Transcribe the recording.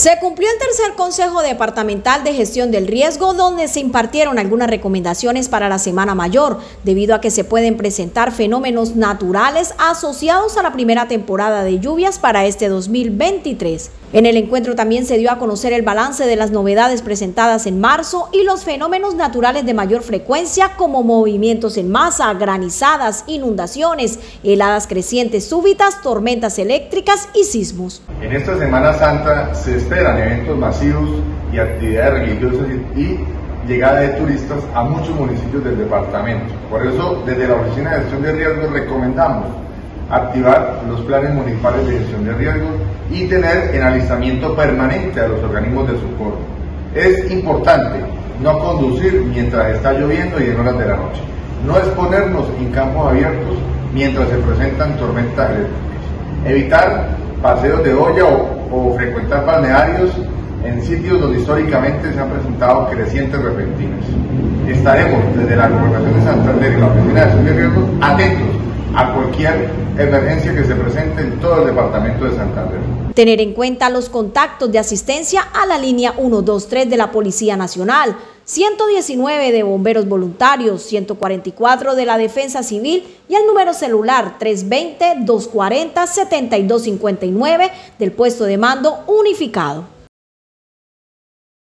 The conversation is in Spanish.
Se cumplió el tercer Consejo Departamental de Gestión del Riesgo, donde se impartieron algunas recomendaciones para la Semana Mayor, debido a que se pueden presentar fenómenos naturales asociados a la primera temporada de lluvias para este 2023. En el encuentro también se dio a conocer el balance de las novedades presentadas en marzo y los fenómenos naturales de mayor frecuencia como movimientos en masa, granizadas, inundaciones, heladas crecientes súbitas, tormentas eléctricas y sismos. En esta Semana Santa se esperan eventos masivos y actividades religiosas y, llegada de turistas a muchos municipios del departamento. Por eso, desde la Oficina de Gestión de Riesgos recomendamos activar los planes municipales de gestión de riesgos y tener en alistamiento permanente a los organismos de socorro. Es importante no conducir mientras está lloviendo y en horas de la noche. No exponernos en campos abiertos mientras se presentan tormentas eléctricas. Evitar paseos de olla o, frecuentar balnearios en sitios donde históricamente se han presentado crecientes repentinas. Estaremos desde la Gobernación de Santander y la Oficina de de Riesgos atentos a cualquier emergencia que se presente en todo el departamento de Santander. Tener en cuenta los contactos de asistencia a la línea 123 de la Policía Nacional, 119 de bomberos voluntarios, 144 de la Defensa Civil y el número celular 320-240-7259 del puesto de mando unificado.